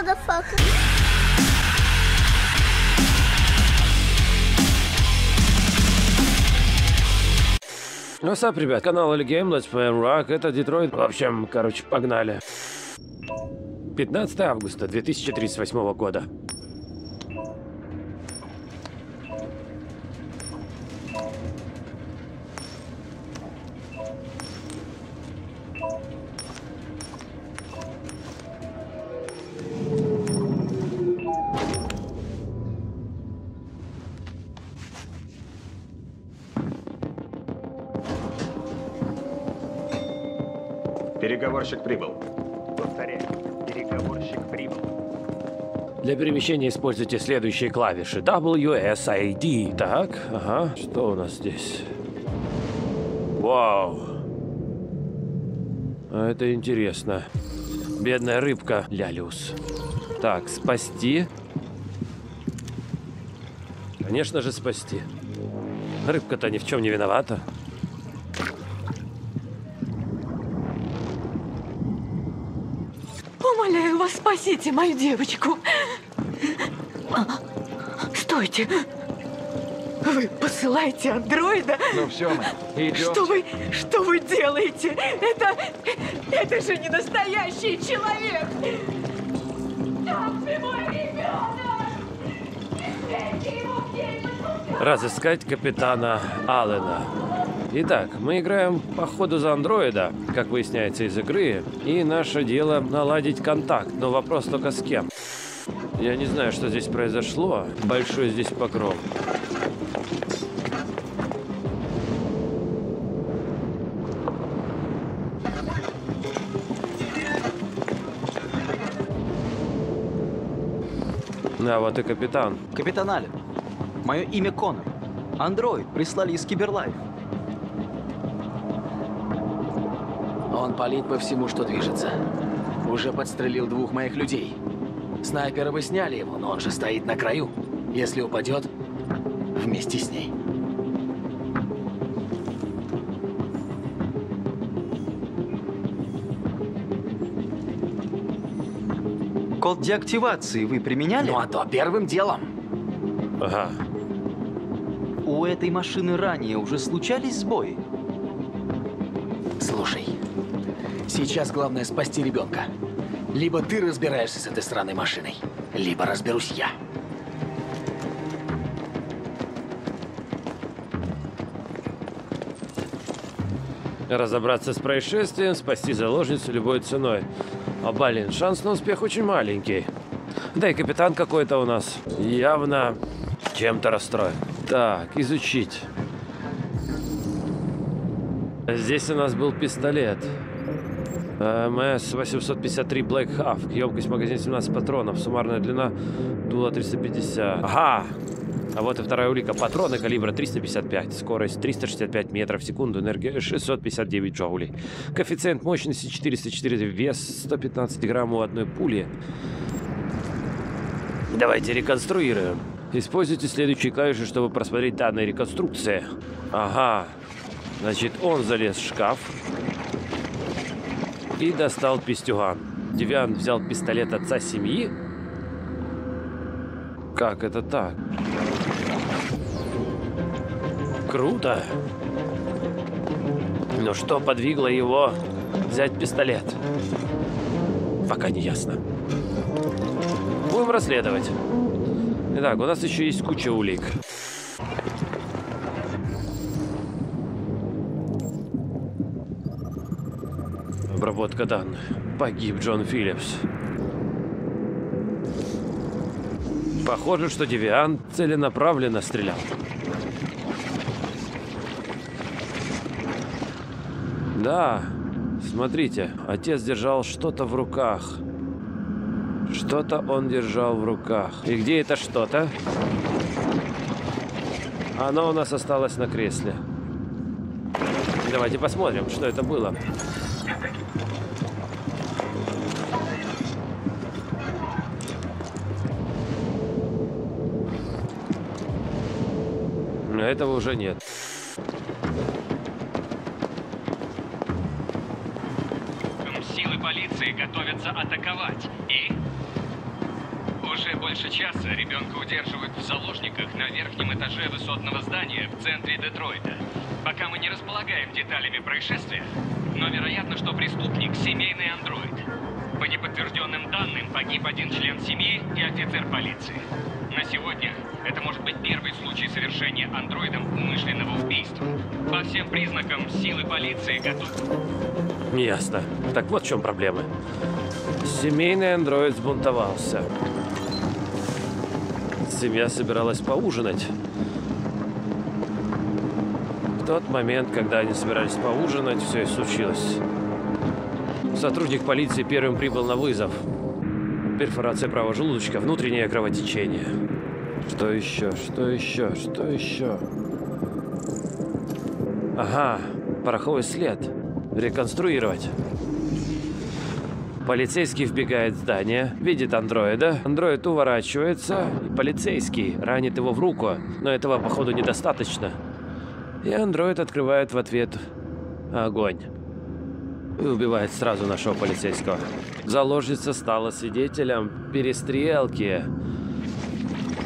motherfucker. Ну, сап, ребят, канал Или Game, Let's Play Rock, это Детройт. В общем, короче, погнали. 15 августа 2038 года. Переговорщик прибыл. Повторяю, переговорщик прибыл. Для перемещения используйте следующие клавиши. WSID. Так, ага. Что у нас здесь? Вау. А Это интересно. Бедная рыбка, Лялюс. Так, спасти. Конечно же, спасти. Рыбка-то ни в чем не виновата. Умоляю вас, спасите мою девочку. Стойте. Вы посылаете андроида? Ну все, мы идем. Что вы, что вы делаете? Это, это же не настоящий человек. Там же мой ребенок. Разыскать капитана Аллена. Итак, мы играем по ходу за андроида, как выясняется из игры, и наше дело наладить контакт, но вопрос только с кем. Я не знаю, что здесь произошло. Большой здесь покров. Да, вот и капитан. Капитан Аллен, мое имя Конор. Андроид прислали из Киберлайф. Он палит по всему, что движется. Уже подстрелил двух моих людей. Снайпера бы сняли его, но он же стоит на краю. Если упадет, вместе с ней. Код деактивации вы применяли? Ну а то первым делом. Ага. У этой машины ранее уже случались сбои? Слушай, сейчас главное спасти ребенка. Либо ты разбираешься с этой странной машиной, либо разберусь я. Разобраться с происшествием, спасти заложницу любой ценой. А, блин, шанс на успех очень маленький. Да и капитан какой-то у нас явно чем-то расстроен. Так, изучить. Здесь у нас был пистолет. МС-853 Black Hawk. Емкость магазина 17 патронов. Суммарная длина дула 350. Ага! А вот и вторая улика. Патроны калибра 355. Скорость 365 метров в секунду. Энергия 659 джоулей. Коэффициент мощности 404. Вес 115 грамм у одной пули. Давайте реконструируем. Используйте следующие клавиши, чтобы просмотреть данные реконструкции. Ага. Значит, он залез в шкаф и достал пистюган. Девиан взял пистолет отца семьи. Как это так? Круто. Но что подвигло его взять пистолет? Пока не ясно. Будем расследовать. Итак, у нас еще есть куча улик. Обработка данных. Погиб Джон Филлипс. Похоже, что Девиан целенаправленно стрелял. Да, смотрите, отец держал что-то в руках. Что-то он держал в руках. И где это что-то? Оно у нас осталось на кресле. Давайте посмотрим, что это было. Но этого уже нет. Силы полиции готовятся атаковать. И больше часа ребенка удерживают в заложниках на верхнем этаже высотного здания в центре Детройта. Пока мы не располагаем деталями происшествия, но вероятно, что преступник – семейный андроид. По неподтвержденным данным, погиб один член семьи и офицер полиции. На сегодня это может быть первый случай совершения андроидом умышленного убийства. По всем признакам силы полиции готовы. Ясно. Так вот в чем проблема. Семейный андроид сбунтовался. Семья собиралась поужинать. В тот момент, когда они собирались поужинать, все и случилось. Сотрудник полиции первым прибыл на вызов. Перфорация правого желудочка, внутреннее кровотечение. Что еще? Что еще? Что еще? Ага, пороховый след. Реконструировать. Полицейский вбегает в здание, видит андроида. Андроид уворачивается, и полицейский ранит его в руку, но этого, походу, недостаточно. И андроид открывает в ответ огонь. И убивает сразу нашего полицейского. Заложница стала свидетелем перестрелки.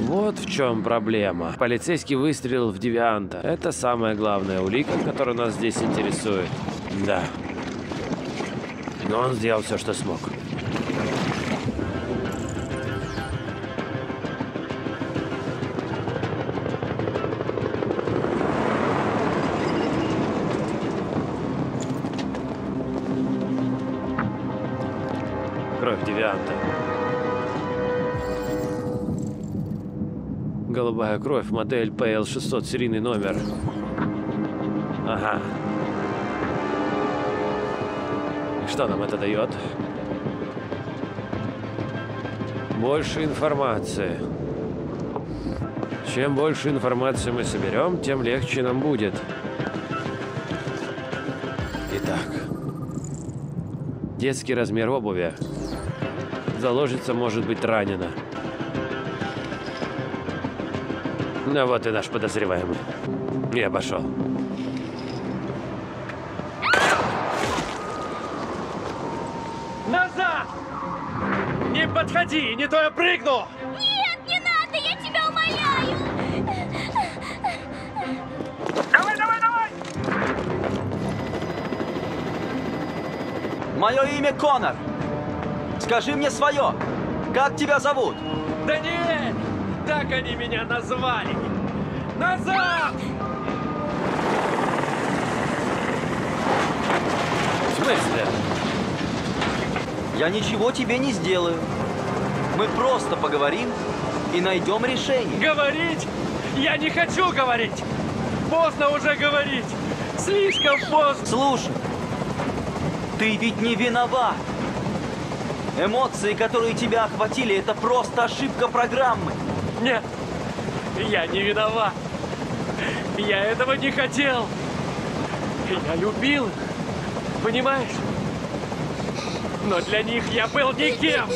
Вот в чем проблема. Полицейский выстрелил в девианта. Это самая главная улика, которая нас здесь интересует. Да. Но он сделал все, что смог. Голубая кровь, модель PL600, серийный номер. Ага. И что нам это дает? Больше информации. Чем больше информации мы соберем, тем легче нам будет. Итак. Детский размер обуви. Заложница может быть ранена. Ну вот и наш подозреваемый. Не обошел. Назад! Не подходи, не то я прыгну! Нет, не надо, я тебя умоляю! Давай, давай, давай! Мое имя Конор. Скажи мне свое. Как тебя зовут? Даниэль! Так они меня назвали! Назад! В смысле? Я ничего тебе не сделаю. Мы просто поговорим и найдем решение. Говорить? Я не хочу говорить! Поздно уже говорить! Слишком поздно! Слушай, ты ведь не виноват. Эмоции, которые тебя охватили, это просто ошибка программы. Нет, я не виноват. Я этого не хотел. Я любил их, понимаешь? Но для них я был никем.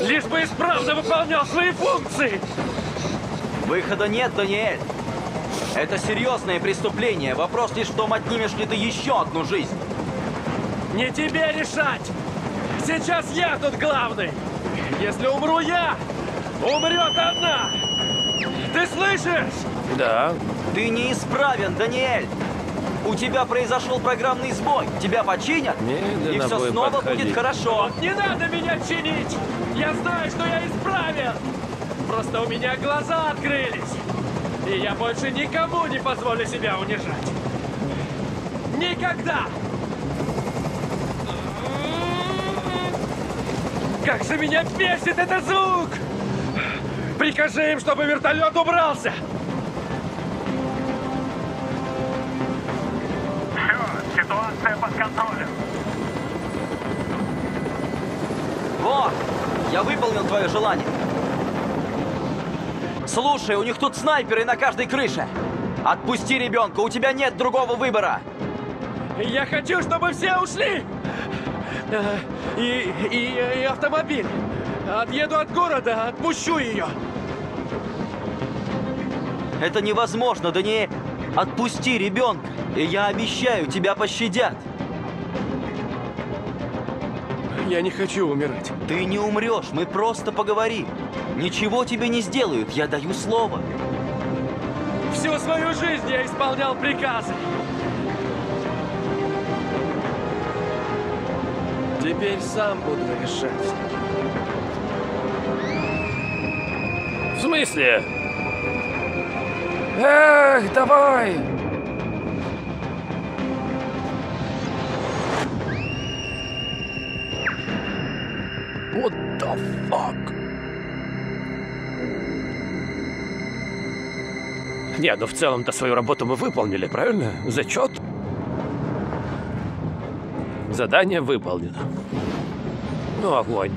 Лишь бы исправно выполнял свои функции. Выхода нет, Даниэль. Это серьезное преступление. Вопрос лишь в том, отнимешь ли ты еще одну жизнь. Не тебе решать. Сейчас я тут главный. Если умру я, умрет одна. Ты слышишь? Да. Ты неисправен, Даниэль. У тебя произошел программный сбой. Тебя починят, Медленно и все снова подходить. будет хорошо. Не надо меня чинить. Я знаю, что я исправен. Просто у меня глаза открылись. И я больше никому не позволю себя унижать. Никогда! Как же меня бесит этот звук! Прикажи им, чтобы вертолет убрался! Все, ситуация под контролем. Вот, я выполнил твое желание. Слушай, у них тут снайперы на каждой крыше. Отпусти ребенка, у тебя нет другого выбора. Я хочу, чтобы все ушли! Э, И, и, и автомобиль. Отъеду от города, отпущу ее. Это невозможно, Даниэль. Отпусти ребенка, и я обещаю, тебя пощадят. Я не хочу умирать. Ты не умрешь, мы просто поговорим. Ничего тебе не сделают, я даю слово. Всю свою жизнь я исполнял приказы. Теперь сам буду решать. В смысле? Эх, давай! What the fuck? Не, ну в целом-то свою работу мы выполнили, правильно? Зачет? Задание выполнено. Ну, огонь.